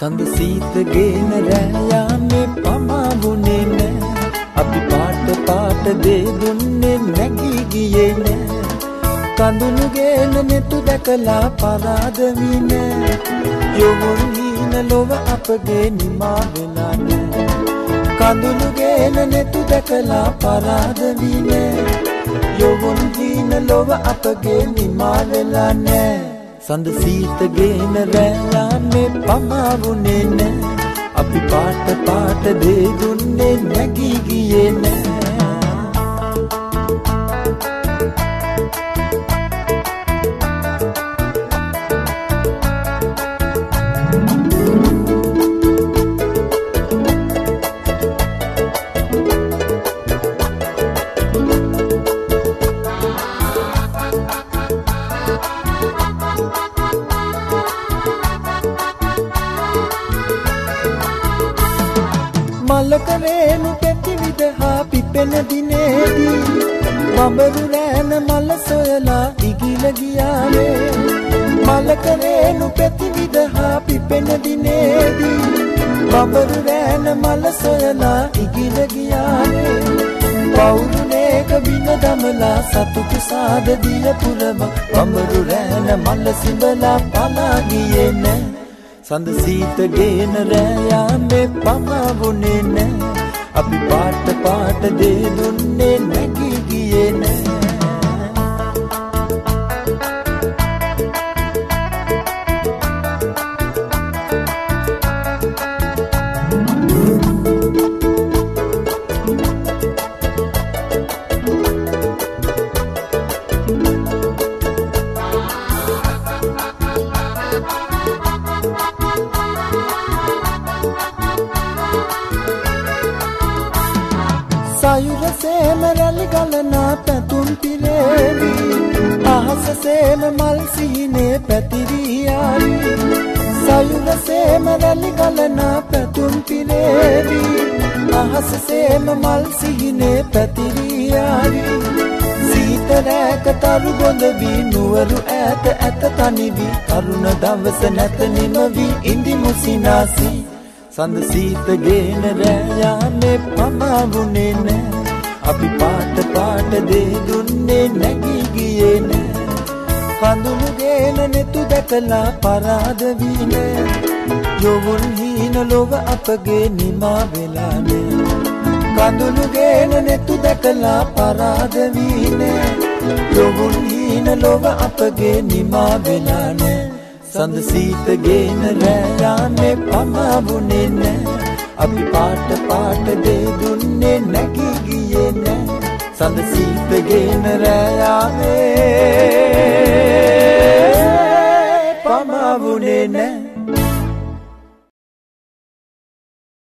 සඳ සීතගේන රෑයාමේ පමාවුනේ නෑ. අපි පාට පාට දේ දුන්නේ නැගී ගියේ නෑ. කඳුළුගේන නෙතු දැකලා පරාදවී නෑ. යොමුන් හීන ලොව අපගේ නිමා වෙලා නෑ. කඳුළුගේන නෙතු දැකලා පරාදවී නෑ. යොමුන් හීන ලොව අපගේ නිමා වෙලා නෑ. සඳ සීතගේන රෑයාමේ පමාවුනේ නෑ. අපි පාට පාට දේ දුන්නේ නැගී ගියේ නෑ. මලකරේනු පැතිවිද හා පිපෙන දිනේදී මඹරු රෑන මල සොයලා ඉගිල ගියානේ මලකරේනු පැතිවිද හා පිපෙන දිනේදී මඹරු රෑන මල සොයලා ඉගිල ගියානේ පවුරුනේක බින දමලා සතුටු සාද දිය පුරම මඹරු රෑන මල සිඹලා පලා ගියේ නෑ. සඳ සීතගේන රෑයාමේ පමාවුනේ නෑ. අපි පාට පාට දේ දුන්නේ නැගී සේම රැලි ගලනා පැතුම් පිරේවි. අහස සේම මල් සිහිනේ පැතිරියාවි. සයුර සේම රැලි ගලනා පැතුම් පිරේවි. අහස සේම මල් සිහිනේ පැතිරියාවි. සීතරෑක තරු බොඳ වී නුවරු ඈත ඇත තනිවී කරුණ දවස නැත නිමවී. ඉඳිමු සිනාසී සඳ සීතගේන රෑයාමේ පමාවුනේ නෑ අපි පාට පාට දේ දුන්නේ නැගී ගියේ නෑ කඳුළුගේන නෙතු දැකලා පරාද වී නෑ යොවුන් හීන ලොව අපගේ නිමා වෙලා නෑ කඳුළුගේන නෙතු දැකලා පරාද වී නෑ යොවුන් හීන ලොව අපගේ නිමා වෙලා නෑ සඳ සීතගේන රෑයාමේ පමාවුනේ නෑ. අපි පාට පාට දේ දුන්නේ නැගී ගියේ නෑ. සඳ සීතගේන රෑයාමේ පමාවුනේ